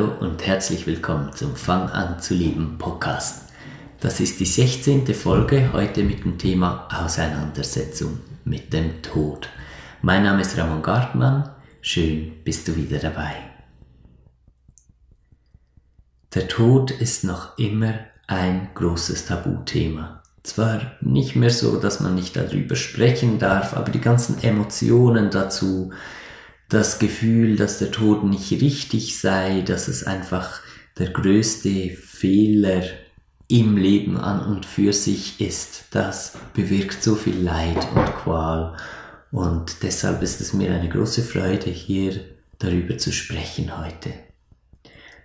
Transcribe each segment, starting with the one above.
Hallo und herzlich willkommen zum Fang an zu lieben Podcast. Das ist die 16. Folge heute mit dem Thema Auseinandersetzung mit dem Tod. Mein Name ist Ramon Gartmann. Schön bist du wieder dabei. Der Tod ist noch immer ein großes Tabuthema. Zwar nicht mehr so, dass man nicht darüber sprechen darf, aber die ganzen Emotionen dazu, das Gefühl, dass der Tod nicht richtig sei, dass es einfach der größte Fehler im Leben an und für sich ist, das bewirkt so viel Leid und Qual. Und deshalb ist es mir eine große Freude, hier darüber zu sprechen heute.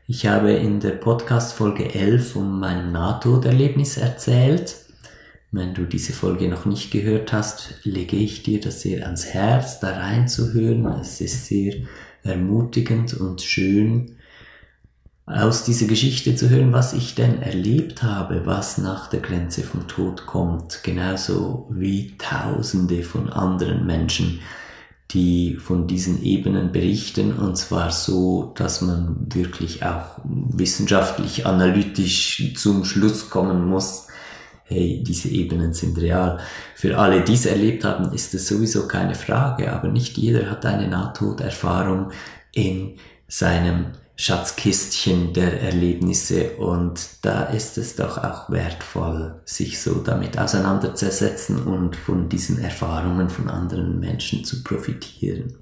Ich habe in der Podcast Folge 11 von meinem Nahtoderlebnis erzählt wenn du diese Folge noch nicht gehört hast, lege ich dir das sehr ans Herz, da reinzuhören. Es ist sehr ermutigend und schön, aus dieser Geschichte zu hören, was ich denn erlebt habe, was nach der Grenze vom Tod kommt, genauso wie Tausende von anderen Menschen, die von diesen Ebenen berichten, und zwar so, dass man wirklich auch wissenschaftlich analytisch zum Schluss kommen muss, hey, diese Ebenen sind real. Für alle, die es erlebt haben, ist es sowieso keine Frage, aber nicht jeder hat eine Nahtoderfahrung in seinem Schatzkistchen der Erlebnisse und da ist es doch auch wertvoll, sich so damit auseinanderzusetzen und von diesen Erfahrungen von anderen Menschen zu profitieren.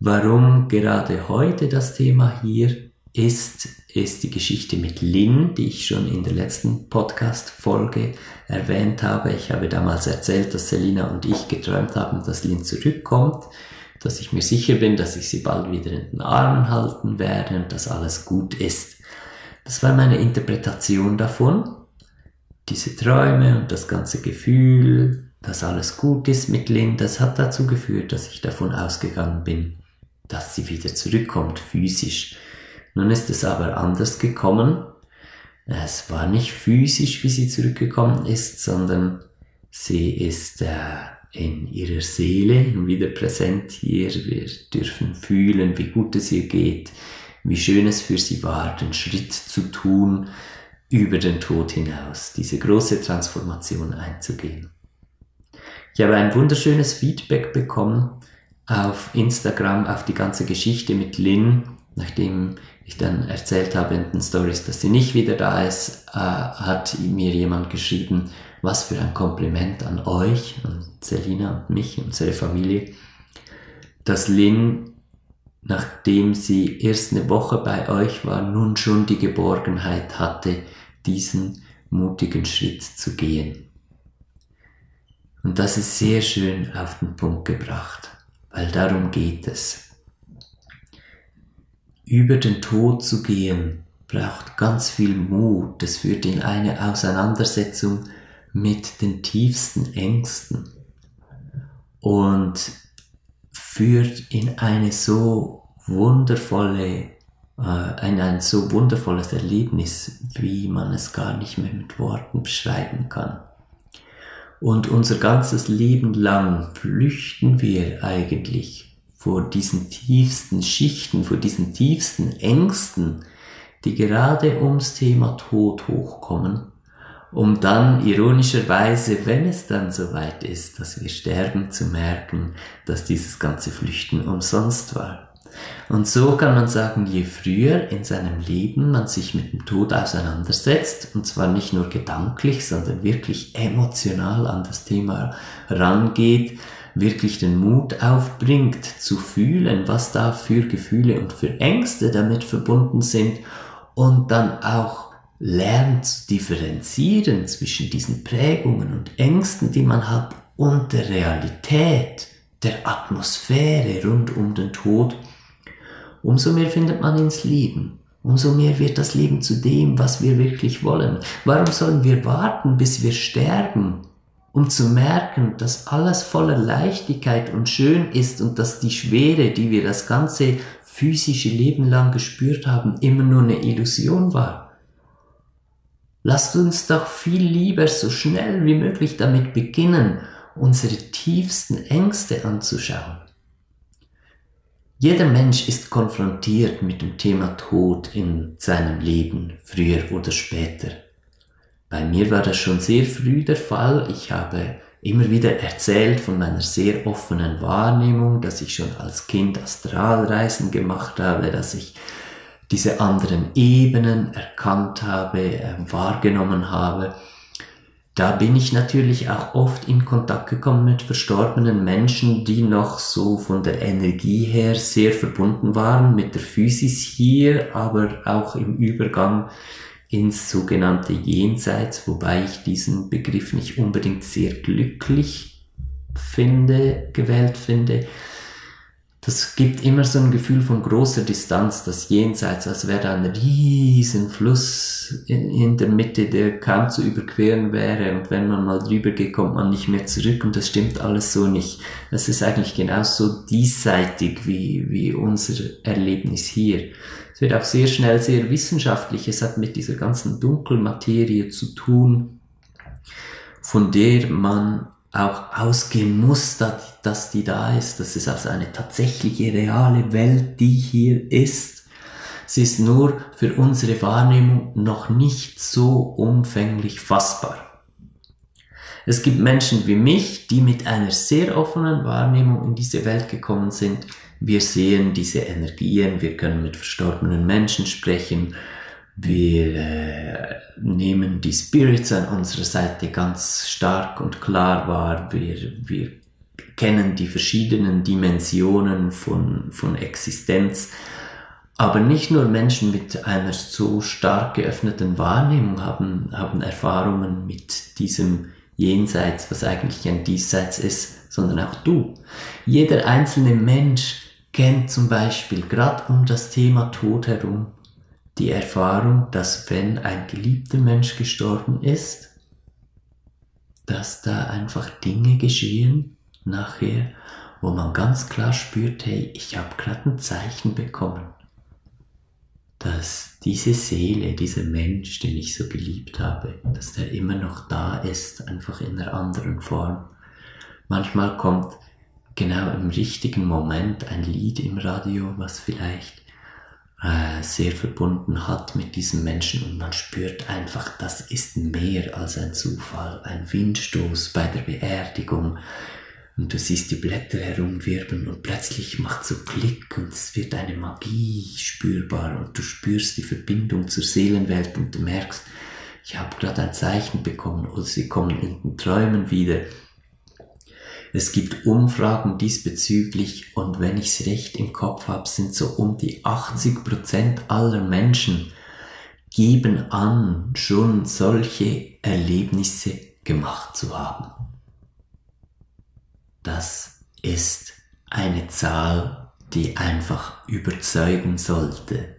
Warum gerade heute das Thema hier ist, ist die Geschichte mit Lynn, die ich schon in der letzten Podcast-Folge erwähnt habe. Ich habe damals erzählt, dass Selina und ich geträumt haben, dass Lynn zurückkommt, dass ich mir sicher bin, dass ich sie bald wieder in den Armen halten werde und dass alles gut ist. Das war meine Interpretation davon. Diese Träume und das ganze Gefühl, dass alles gut ist mit Lynn, das hat dazu geführt, dass ich davon ausgegangen bin, dass sie wieder zurückkommt, physisch. Nun ist es aber anders gekommen. Es war nicht physisch, wie sie zurückgekommen ist, sondern sie ist äh, in ihrer Seele wieder präsent hier. Wir dürfen fühlen, wie gut es ihr geht, wie schön es für sie war, den Schritt zu tun, über den Tod hinaus, diese große Transformation einzugehen. Ich habe ein wunderschönes Feedback bekommen auf Instagram, auf die ganze Geschichte mit Lynn, nachdem ich dann erzählt habe in den Stories, dass sie nicht wieder da ist, äh, hat mir jemand geschrieben, was für ein Kompliment an euch, an Selina und mich, unsere Familie, dass Lynn, nachdem sie erst eine Woche bei euch war, nun schon die Geborgenheit hatte, diesen mutigen Schritt zu gehen. Und das ist sehr schön auf den Punkt gebracht, weil darum geht es über den Tod zu gehen, braucht ganz viel Mut. Es führt in eine Auseinandersetzung mit den tiefsten Ängsten und führt in eine so wundervolle, äh, in ein so wundervolles Erlebnis, wie man es gar nicht mehr mit Worten beschreiben kann. Und unser ganzes Leben lang flüchten wir eigentlich vor diesen tiefsten Schichten, vor diesen tiefsten Ängsten, die gerade ums Thema Tod hochkommen, um dann ironischerweise, wenn es dann soweit ist, dass wir sterben, zu merken, dass dieses ganze Flüchten umsonst war. Und so kann man sagen, je früher in seinem Leben man sich mit dem Tod auseinandersetzt, und zwar nicht nur gedanklich, sondern wirklich emotional an das Thema rangeht, wirklich den Mut aufbringt, zu fühlen, was da für Gefühle und für Ängste damit verbunden sind und dann auch lernt zu differenzieren zwischen diesen Prägungen und Ängsten, die man hat, und der Realität, der Atmosphäre rund um den Tod, umso mehr findet man ins Leben. Umso mehr wird das Leben zu dem, was wir wirklich wollen. Warum sollen wir warten, bis wir sterben, um zu merken, dass alles voller Leichtigkeit und schön ist und dass die Schwere, die wir das ganze physische Leben lang gespürt haben, immer nur eine Illusion war. Lasst uns doch viel lieber so schnell wie möglich damit beginnen, unsere tiefsten Ängste anzuschauen. Jeder Mensch ist konfrontiert mit dem Thema Tod in seinem Leben, früher oder später. Bei mir war das schon sehr früh der Fall. Ich habe immer wieder erzählt von meiner sehr offenen Wahrnehmung, dass ich schon als Kind Astralreisen gemacht habe, dass ich diese anderen Ebenen erkannt habe, äh, wahrgenommen habe da bin ich natürlich auch oft in Kontakt gekommen mit verstorbenen Menschen, die noch so von der Energie her sehr verbunden waren mit der Physis hier, aber auch im Übergang ins sogenannte Jenseits, wobei ich diesen Begriff nicht unbedingt sehr glücklich finde, gewählt finde das gibt immer so ein Gefühl von großer Distanz, das Jenseits, als wäre da ein riesen Fluss in, der Mitte, der kaum zu überqueren wäre und wenn man mal drüber geht, kommt man nicht mehr zurück und das stimmt alles so nicht. Es ist eigentlich genauso diesseitig wie, wie unser Erlebnis hier. Es wird auch sehr schnell sehr wissenschaftlich, es hat mit dieser ganzen Dunkelmaterie zu tun, von der man auch muss, dass die da ist. Das ist also eine tatsächliche, reale Welt, die hier ist. Sie ist nur für unsere Wahrnehmung noch nicht so umfänglich fassbar. Es gibt Menschen wie mich, die mit einer sehr offenen Wahrnehmung in diese Welt gekommen sind. Wir sehen diese Energien, wir können mit verstorbenen Menschen sprechen, wir äh, nehmen die Spirits an unserer Seite ganz stark und klar wahr. Wir, wir kennen die verschiedenen Dimensionen von, von Existenz. Aber nicht nur Menschen mit einer so stark geöffneten Wahrnehmung haben, haben Erfahrungen mit diesem Jenseits, was eigentlich ein Diesseits ist, sondern auch du. Jeder einzelne Mensch kennt zum Beispiel gerade um das Thema Tod herum die Erfahrung, dass wenn ein geliebter Mensch gestorben ist, dass da einfach Dinge geschehen nachher, wo man ganz klar spürt, hey, ich habe gerade ein Zeichen bekommen, dass diese Seele, dieser Mensch, den ich so geliebt habe, dass der immer noch da ist, einfach in einer anderen Form. Manchmal kommt genau im richtigen Moment ein Lied im Radio, was vielleicht äh, sehr verbunden hat mit diesem Menschen und man spürt einfach, das ist mehr als ein Zufall, ein Windstoß bei der Beerdigung. Und du siehst die Blätter herumwirbeln und plötzlich macht so Klick und es wird eine Magie spürbar und du spürst die Verbindung zur Seelenwelt und du merkst, ich habe gerade ein Zeichen bekommen oder sie kommen in den Träumen wieder es gibt Umfragen diesbezüglich und wenn ich es recht im Kopf habe, sind so um die 80 Prozent aller Menschen geben an, schon solche Erlebnisse gemacht zu haben. Das ist eine Zahl, die einfach überzeugen sollte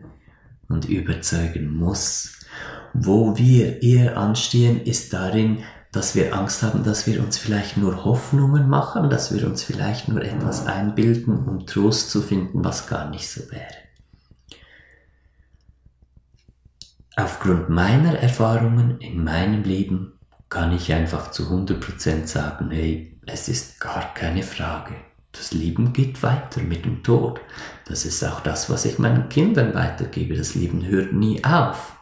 und überzeugen muss. Wo wir eher anstehen, ist darin, dass wir Angst haben, dass wir uns vielleicht nur Hoffnungen machen, dass wir uns vielleicht nur etwas einbilden, um Trost zu finden, was gar nicht so wäre. Aufgrund meiner Erfahrungen in meinem Leben kann ich einfach zu 100% sagen, hey, es ist gar keine Frage. Das Leben geht weiter mit dem Tod. Das ist auch das, was ich meinen Kindern weitergebe. Das Leben hört nie auf.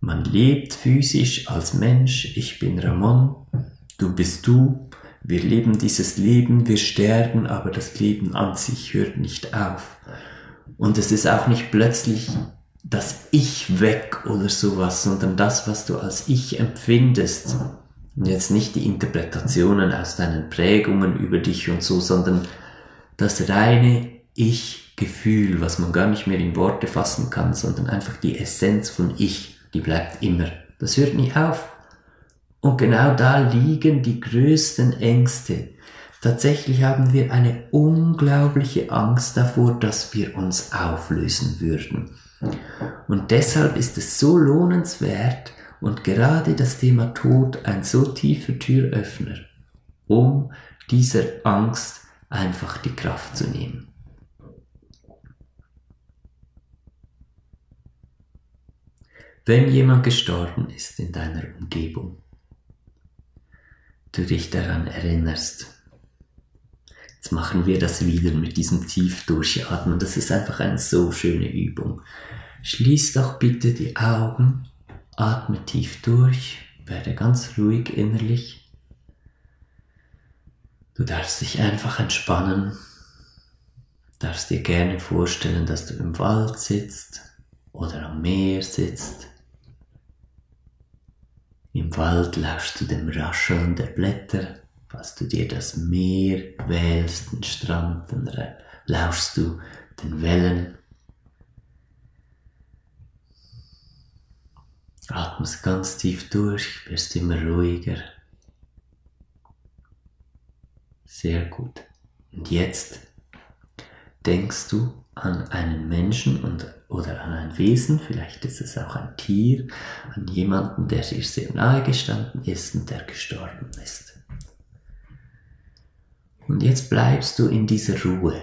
Man lebt physisch als Mensch. Ich bin Ramon, du bist du. Wir leben dieses Leben, wir sterben, aber das Leben an sich hört nicht auf. Und es ist auch nicht plötzlich das Ich weg oder sowas, sondern das, was du als Ich empfindest. Und jetzt nicht die Interpretationen aus deinen Prägungen über dich und so, sondern das reine Ich-Gefühl, was man gar nicht mehr in Worte fassen kann, sondern einfach die Essenz von Ich die bleibt immer. Das hört nie auf. Und genau da liegen die größten Ängste. Tatsächlich haben wir eine unglaubliche Angst davor, dass wir uns auflösen würden. Und deshalb ist es so lohnenswert und gerade das Thema Tod ein so tiefer Türöffner, um dieser Angst einfach die Kraft zu nehmen. Wenn jemand gestorben ist in deiner Umgebung, du dich daran erinnerst, Jetzt machen wir das wieder mit diesem tief durchatmen. Das ist einfach eine so schöne Übung. Schließ doch bitte die Augen, atme tief durch, werde ganz ruhig innerlich. Du darfst dich einfach entspannen, darfst dir gerne vorstellen, dass du im Wald sitzt oder am Meer sitzt. Im Wald lauschst du dem Rascheln der Blätter, falls du dir das Meer wählst, den Strand, dann lauschst du den Wellen. Atmest ganz tief durch, wirst immer ruhiger. Sehr gut. Und jetzt denkst du an einen Menschen und, oder an ein Wesen, vielleicht ist es auch ein Tier, an jemanden, der dir sehr nahe gestanden ist und der gestorben ist. Und jetzt bleibst du in dieser Ruhe.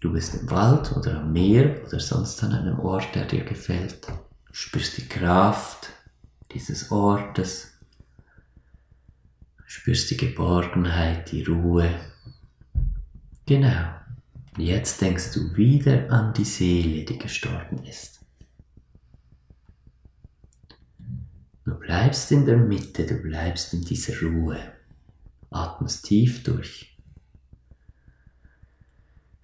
Du bist im Wald oder am Meer oder sonst an einem Ort, der dir gefällt. Du spürst die Kraft dieses Ortes. Du spürst die Geborgenheit, die Ruhe. Genau. Jetzt denkst du wieder an die Seele, die gestorben ist. Du bleibst in der Mitte, du bleibst in dieser Ruhe. Atmest tief durch.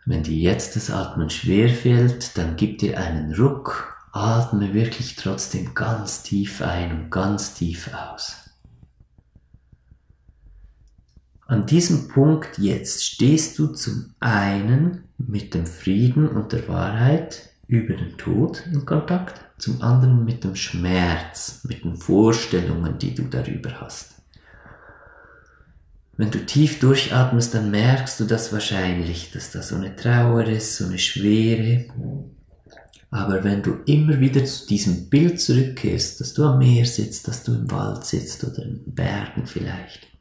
Wenn dir jetzt das Atmen schwer fällt, dann gib dir einen Ruck. Atme wirklich trotzdem ganz tief ein und ganz tief aus. An diesem Punkt jetzt stehst du zum einen mit dem Frieden und der Wahrheit über den Tod in Kontakt, zum anderen mit dem Schmerz, mit den Vorstellungen, die du darüber hast. Wenn du tief durchatmest, dann merkst du das wahrscheinlich, dass da so eine Trauer ist, so eine Schwere. Aber wenn du immer wieder zu diesem Bild zurückkehrst, dass du am Meer sitzt, dass du im Wald sitzt oder in Bergen vielleicht,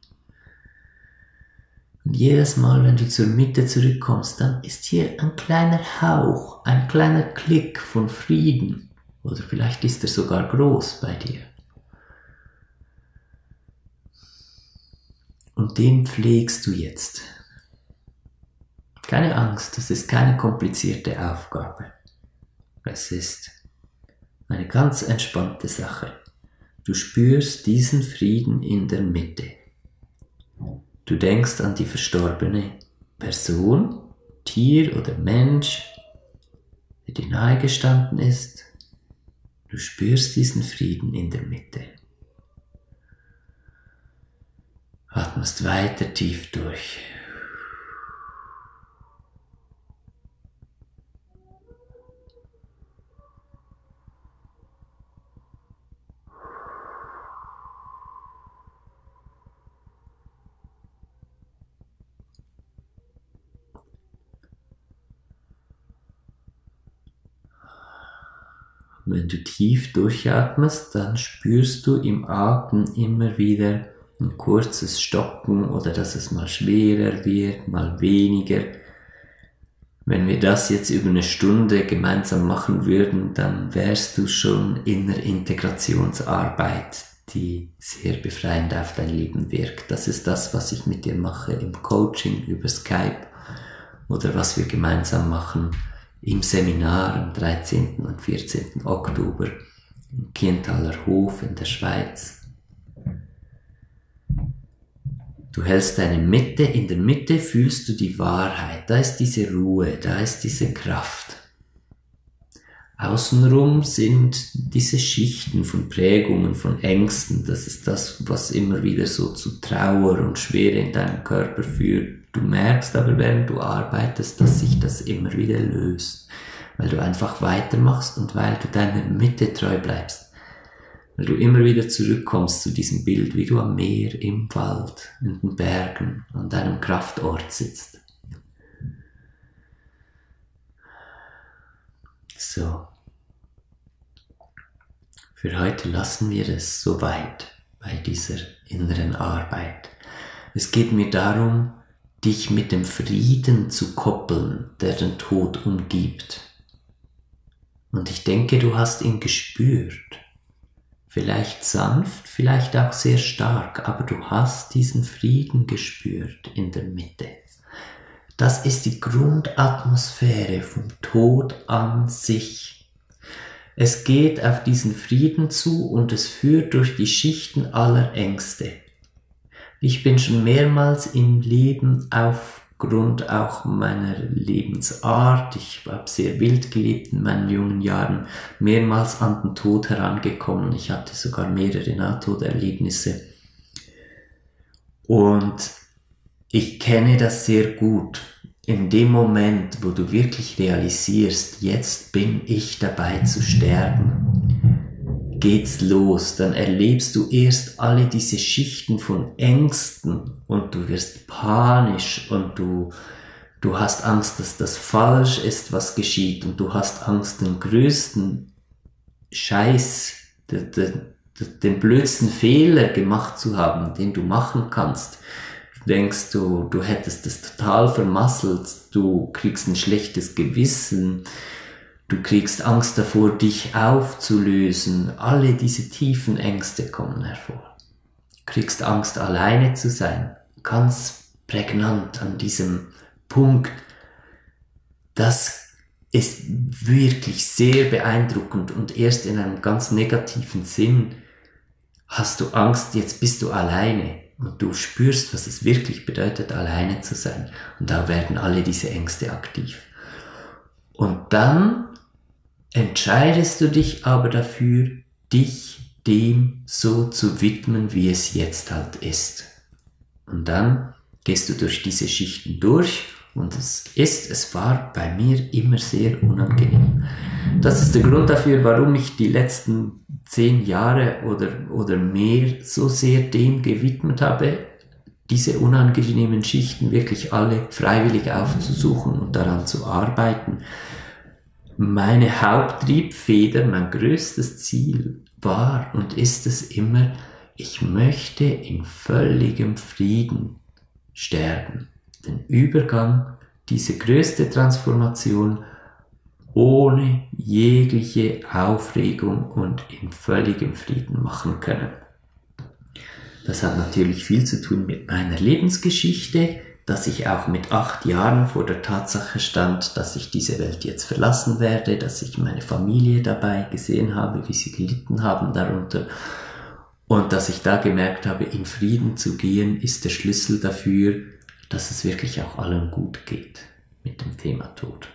und jedes Mal, wenn du zur Mitte zurückkommst, dann ist hier ein kleiner Hauch, ein kleiner Klick von Frieden. Oder vielleicht ist er sogar groß bei dir. Und den pflegst du jetzt. Keine Angst, das ist keine komplizierte Aufgabe. Es ist eine ganz entspannte Sache. Du spürst diesen Frieden in der Mitte. Du denkst an die verstorbene Person, Tier oder Mensch, der dir nahe gestanden ist. Du spürst diesen Frieden in der Mitte. Atmest weiter tief durch. Wenn du tief durchatmest, dann spürst du im Atem immer wieder ein kurzes Stocken oder dass es mal schwerer wird, mal weniger. Wenn wir das jetzt über eine Stunde gemeinsam machen würden, dann wärst du schon in der Integrationsarbeit, die sehr befreiend auf dein Leben wirkt. Das ist das, was ich mit dir mache im Coaching über Skype oder was wir gemeinsam machen im Seminar am 13. und 14. Oktober im Kienthaler Hof in der Schweiz. Du hältst deine Mitte, in der Mitte fühlst du die Wahrheit, da ist diese Ruhe, da ist diese Kraft. Außenrum sind diese Schichten von Prägungen, von Ängsten, das ist das, was immer wieder so zu Trauer und Schwere in deinem Körper führt. Du merkst aber, während du arbeitest, dass sich das immer wieder löst, weil du einfach weitermachst und weil du deiner Mitte treu bleibst. Weil du immer wieder zurückkommst zu diesem Bild, wie du am Meer, im Wald, in den Bergen, an deinem Kraftort sitzt. So. Für heute lassen wir es soweit bei dieser inneren Arbeit. Es geht mir darum, dich mit dem Frieden zu koppeln, der den Tod umgibt. Und ich denke, du hast ihn gespürt. Vielleicht sanft, vielleicht auch sehr stark, aber du hast diesen Frieden gespürt in der Mitte. Das ist die Grundatmosphäre vom Tod an sich. Es geht auf diesen Frieden zu und es führt durch die Schichten aller Ängste. Ich bin schon mehrmals im Leben aufgrund auch meiner Lebensart, ich habe sehr wild gelebt in meinen jungen Jahren, mehrmals an den Tod herangekommen. Ich hatte sogar mehrere Nahtoderlebnisse. Und ich kenne das sehr gut. In dem Moment, wo du wirklich realisierst, jetzt bin ich dabei zu sterben, geht's los, dann erlebst du erst alle diese Schichten von Ängsten und du wirst panisch und du, du hast Angst, dass das falsch ist, was geschieht und du hast Angst, den größten Scheiß, den, den, den blödsten Fehler gemacht zu haben, den du machen kannst. Du denkst du, du hättest es total vermasselt, du kriegst ein schlechtes Gewissen, Du kriegst Angst davor, dich aufzulösen. Alle diese tiefen Ängste kommen hervor. Du kriegst Angst, alleine zu sein. Ganz prägnant an diesem Punkt. Das ist wirklich sehr beeindruckend und erst in einem ganz negativen Sinn hast du Angst, jetzt bist du alleine und du spürst, was es wirklich bedeutet, alleine zu sein. Und da werden alle diese Ängste aktiv. Und dann entscheidest du dich aber dafür, dich dem so zu widmen, wie es jetzt halt ist. Und dann gehst du durch diese Schichten durch und es ist, es war bei mir immer sehr unangenehm. Das ist der Grund dafür, warum ich die letzten zehn Jahre oder, oder mehr so sehr dem gewidmet habe, diese unangenehmen Schichten wirklich alle freiwillig aufzusuchen und daran zu arbeiten meine Haupttriebfeder, mein größtes Ziel war und ist es immer, ich möchte in völligem Frieden sterben. Den Übergang, diese größte Transformation ohne jegliche Aufregung und in völligem Frieden machen können. Das hat natürlich viel zu tun mit meiner Lebensgeschichte, dass ich auch mit acht Jahren vor der Tatsache stand, dass ich diese Welt jetzt verlassen werde, dass ich meine Familie dabei gesehen habe, wie sie gelitten haben darunter und dass ich da gemerkt habe, in Frieden zu gehen, ist der Schlüssel dafür, dass es wirklich auch allen gut geht mit dem Thema Tod.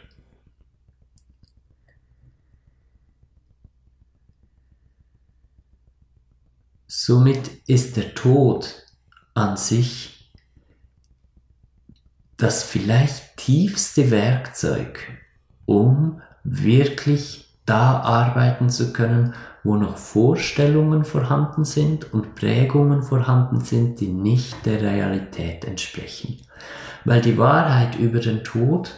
Somit ist der Tod an sich das vielleicht tiefste Werkzeug, um wirklich da arbeiten zu können, wo noch Vorstellungen vorhanden sind und Prägungen vorhanden sind, die nicht der Realität entsprechen. Weil die Wahrheit über den Tod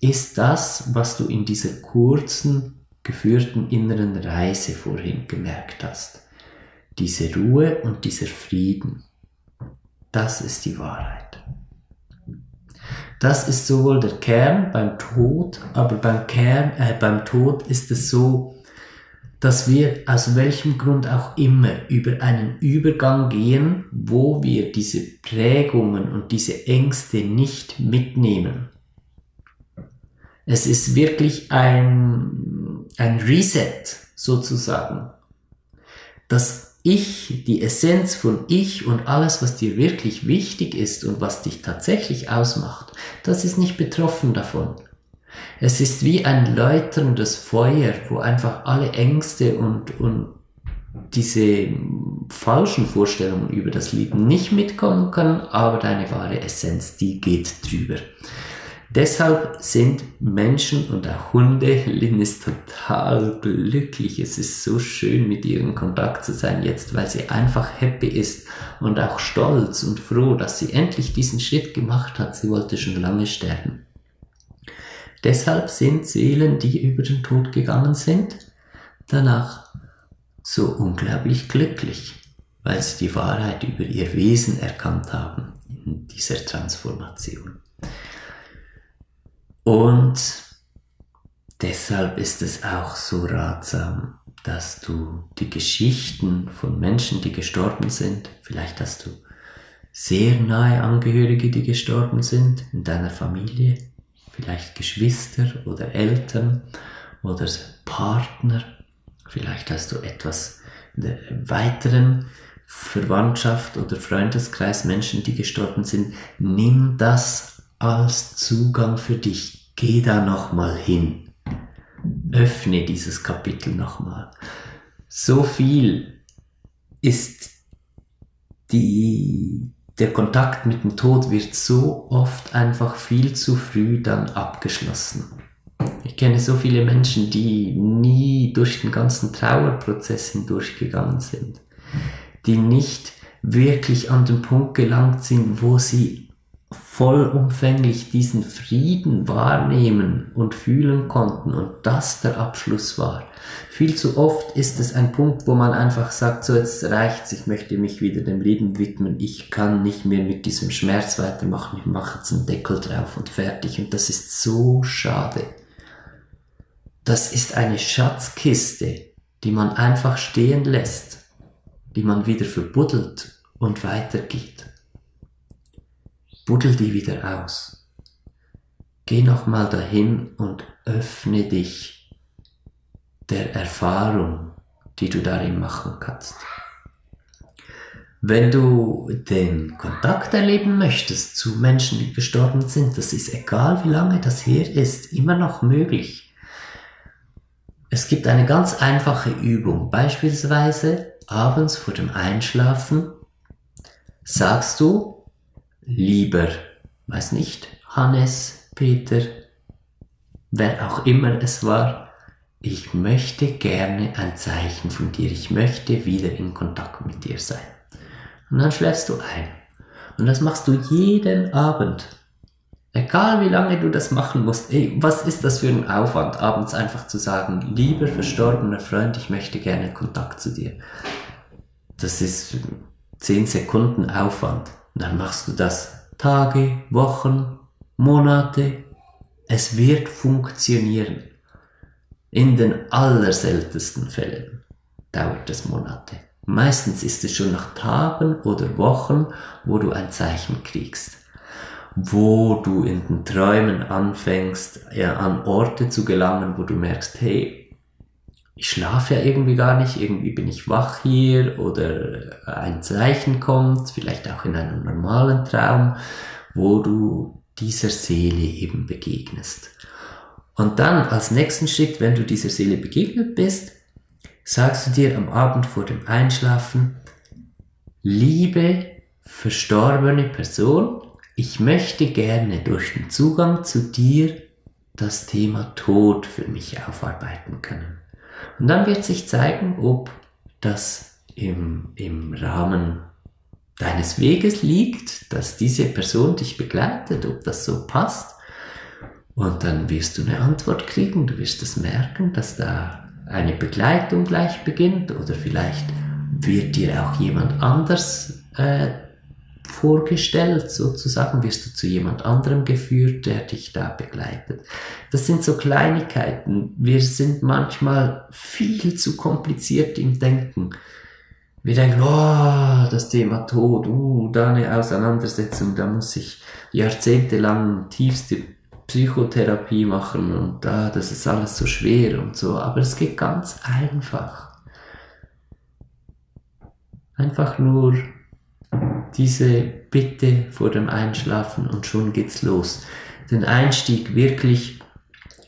ist das, was du in dieser kurzen, geführten inneren Reise vorhin gemerkt hast. Diese Ruhe und dieser Frieden. Das ist die Wahrheit. Das ist sowohl der Kern beim Tod, aber beim Kern, äh, beim Tod ist es so, dass wir aus welchem Grund auch immer über einen Übergang gehen, wo wir diese Prägungen und diese Ängste nicht mitnehmen. Es ist wirklich ein, ein Reset sozusagen. Das ich, die Essenz von Ich und alles, was dir wirklich wichtig ist und was dich tatsächlich ausmacht, das ist nicht betroffen davon. Es ist wie ein läuterndes Feuer, wo einfach alle Ängste und, und diese falschen Vorstellungen über das Leben nicht mitkommen können, aber deine wahre Essenz, die geht drüber. Deshalb sind Menschen und auch Hunde, Lynn ist total glücklich. Es ist so schön, mit ihr in Kontakt zu sein jetzt, weil sie einfach happy ist und auch stolz und froh, dass sie endlich diesen Schritt gemacht hat. Sie wollte schon lange sterben. Deshalb sind Seelen, die über den Tod gegangen sind, danach so unglaublich glücklich, weil sie die Wahrheit über ihr Wesen erkannt haben in dieser Transformation. Und deshalb ist es auch so ratsam, dass du die Geschichten von Menschen, die gestorben sind, vielleicht hast du sehr nahe Angehörige, die gestorben sind, in deiner Familie, vielleicht Geschwister oder Eltern oder Partner, vielleicht hast du etwas in der weiteren Verwandtschaft oder Freundeskreis, Menschen, die gestorben sind, nimm das als Zugang für dich. Geh da nochmal hin. Öffne dieses Kapitel nochmal. So viel ist die, der Kontakt mit dem Tod wird so oft einfach viel zu früh dann abgeschlossen. Ich kenne so viele Menschen, die nie durch den ganzen Trauerprozess hindurchgegangen sind, die nicht wirklich an den Punkt gelangt sind, wo sie vollumfänglich diesen Frieden wahrnehmen und fühlen konnten und das der Abschluss war. Viel zu oft ist es ein Punkt, wo man einfach sagt, so jetzt reicht's, ich möchte mich wieder dem Leben widmen, ich kann nicht mehr mit diesem Schmerz weitermachen, ich mache jetzt einen Deckel drauf und fertig und das ist so schade. Das ist eine Schatzkiste, die man einfach stehen lässt, die man wieder verbuddelt und weitergeht. Buddel die wieder aus. Geh nochmal dahin und öffne dich der Erfahrung, die du darin machen kannst. Wenn du den Kontakt erleben möchtest zu Menschen, die gestorben sind, das ist egal, wie lange das her ist, immer noch möglich. Es gibt eine ganz einfache Übung. Beispielsweise abends vor dem Einschlafen sagst du, lieber, weiß nicht, Hannes, Peter, wer auch immer es war, ich möchte gerne ein Zeichen von dir, ich möchte wieder in Kontakt mit dir sein. Und dann schläfst du ein. Und das machst du jeden Abend. Egal wie lange du das machen musst, ey, was ist das für ein Aufwand, abends einfach zu sagen, lieber verstorbener Freund, ich möchte gerne Kontakt zu dir. Das ist 10 Sekunden Aufwand. Und dann machst du das Tage, Wochen, Monate. Es wird funktionieren. In den allerseltensten Fällen dauert es Monate. Meistens ist es schon nach Tagen oder Wochen, wo du ein Zeichen kriegst, wo du in den Träumen anfängst, ja, an Orte zu gelangen, wo du merkst, hey, ich schlafe ja irgendwie gar nicht, irgendwie bin ich wach hier oder ein Zeichen kommt, vielleicht auch in einem normalen Traum, wo du dieser Seele eben begegnest. Und dann als nächsten Schritt, wenn du dieser Seele begegnet bist, sagst du dir am Abend vor dem Einschlafen, liebe verstorbene Person, ich möchte gerne durch den Zugang zu dir das Thema Tod für mich aufarbeiten können. Und dann wird sich zeigen, ob das im, im Rahmen deines Weges liegt, dass diese Person dich begleitet, ob das so passt. Und dann wirst du eine Antwort kriegen, du wirst es merken, dass da eine Begleitung gleich beginnt oder vielleicht wird dir auch jemand anders äh, vorgestellt, sozusagen wirst du zu jemand anderem geführt, der dich da begleitet. Das sind so Kleinigkeiten. Wir sind manchmal viel zu kompliziert im Denken. Wir denken, oh, das Thema Tod, uh, da eine Auseinandersetzung, da muss ich jahrzehntelang tiefste Psychotherapie machen und da, das ist alles so schwer und so. Aber es geht ganz einfach. Einfach nur diese Bitte vor dem Einschlafen und schon geht's los. Den Einstieg wirklich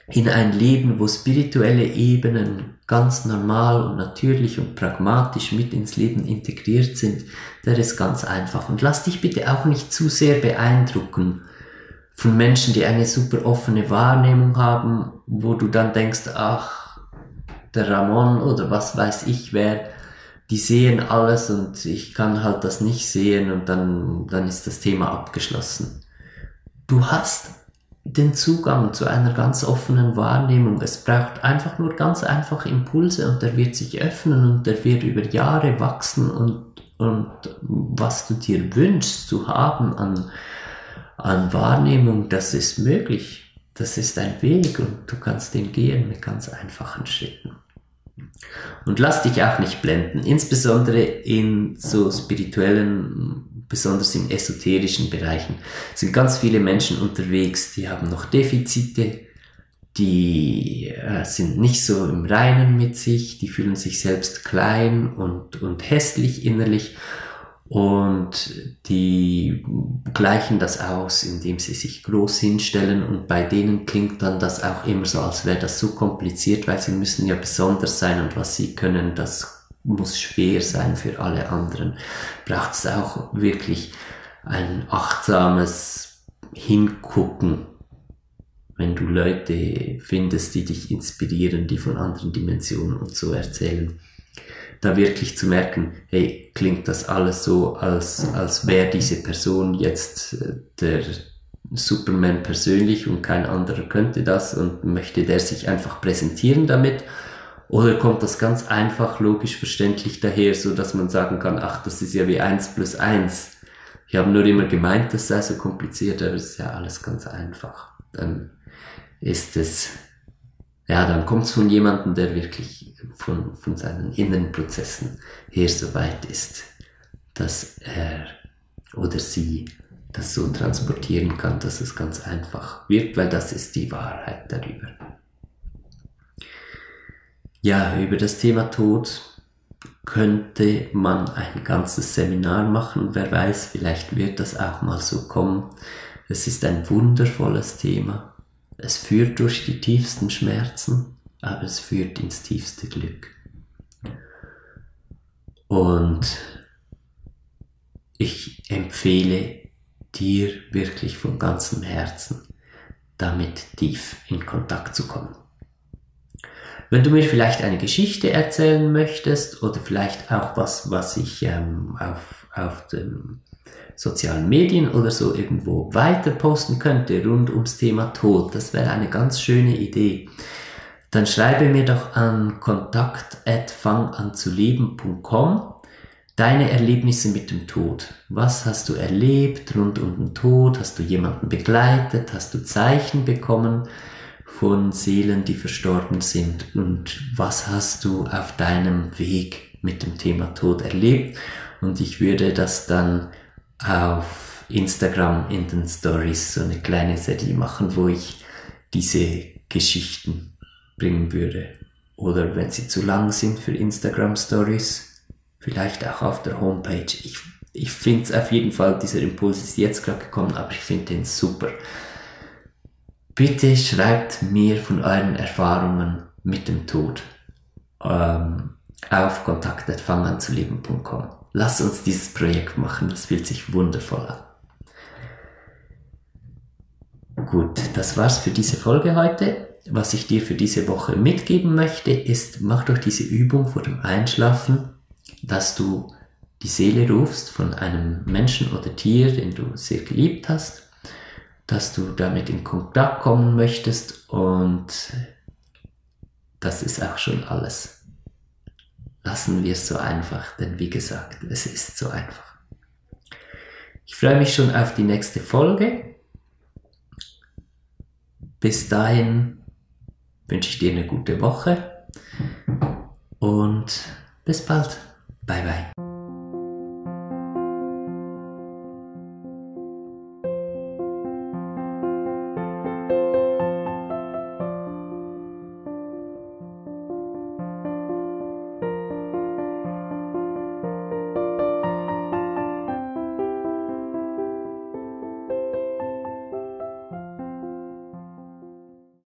in ein Leben, wo spirituelle Ebenen ganz normal und natürlich und pragmatisch mit ins Leben integriert sind, der ist ganz einfach. Und lass dich bitte auch nicht zu sehr beeindrucken von Menschen, die eine super offene Wahrnehmung haben, wo du dann denkst, ach, der Ramon oder was weiß ich wer, die sehen alles und ich kann halt das nicht sehen und dann, dann ist das Thema abgeschlossen. Du hast den Zugang zu einer ganz offenen Wahrnehmung. Es braucht einfach nur ganz einfach Impulse und der wird sich öffnen und der wird über Jahre wachsen und, und was du dir wünschst zu haben an, an Wahrnehmung, das ist möglich. Das ist ein Weg und du kannst den gehen mit ganz einfachen Schritten. Und lass dich auch nicht blenden, insbesondere in so spirituellen besonders in esoterischen Bereichen, sind ganz viele Menschen unterwegs, die haben noch Defizite, die äh, sind nicht so im Reinen mit sich, die fühlen sich selbst klein und, und hässlich innerlich und die gleichen das aus, indem sie sich groß hinstellen und bei denen klingt dann das auch immer so, als wäre das so kompliziert, weil sie müssen ja besonders sein und was sie können, das muss schwer sein für alle anderen. Braucht es auch wirklich ein achtsames Hingucken, wenn du Leute findest, die dich inspirieren, die von anderen Dimensionen und so erzählen da wirklich zu merken, hey, klingt das alles so, als, als wäre diese Person jetzt äh, der Superman persönlich und kein anderer könnte das und möchte der sich einfach präsentieren damit? Oder kommt das ganz einfach, logisch, verständlich daher, so dass man sagen kann, ach, das ist ja wie eins plus eins. Ich habe nur immer gemeint, das sei so kompliziert, aber es ist ja alles ganz einfach. Dann ist es ja, dann kommt es von jemandem, der wirklich von, von seinen inneren Prozessen her so weit ist, dass er oder sie das so transportieren kann, dass es ganz einfach wird, weil das ist die Wahrheit darüber. Ja, über das Thema Tod könnte man ein ganzes Seminar machen. Wer weiß, vielleicht wird das auch mal so kommen. Es ist ein wundervolles Thema. Es führt durch die tiefsten Schmerzen, aber es führt ins tiefste Glück. Und ich empfehle dir wirklich von ganzem Herzen, damit tief in Kontakt zu kommen. Wenn du mir vielleicht eine Geschichte erzählen möchtest oder vielleicht auch was, was ich ähm, auf, auf dem sozialen Medien oder so irgendwo weiter posten könnte rund ums Thema Tod. Das wäre eine ganz schöne Idee. Dann schreibe mir doch an kontakt@fanganzuleben.com deine Erlebnisse mit dem Tod. Was hast du erlebt rund um den Tod? Hast du jemanden begleitet? Hast du Zeichen bekommen von Seelen, die verstorben sind? Und was hast du auf deinem Weg mit dem Thema Tod erlebt? Und ich würde das dann auf Instagram in den Stories so eine kleine Serie machen, wo ich diese Geschichten bringen würde. Oder wenn sie zu lang sind für Instagram Stories, vielleicht auch auf der Homepage. Ich, ich finde es auf jeden Fall, dieser Impuls ist jetzt gerade gekommen, aber ich finde den super. Bitte schreibt mir von euren Erfahrungen mit dem Tod ähm, auf kontakt.fanganzuleben.com. Lass uns dieses Projekt machen, das fühlt sich wundervoll an. Gut, das war's für diese Folge heute. Was ich dir für diese Woche mitgeben möchte, ist, mach doch diese Übung vor dem Einschlafen, dass du die Seele rufst von einem Menschen oder Tier, den du sehr geliebt hast, dass du damit in Kontakt kommen möchtest und das ist auch schon alles lassen wir es so einfach, denn wie gesagt, es ist so einfach. Ich freue mich schon auf die nächste Folge. Bis dahin wünsche ich dir eine gute Woche und bis bald. Bye bye.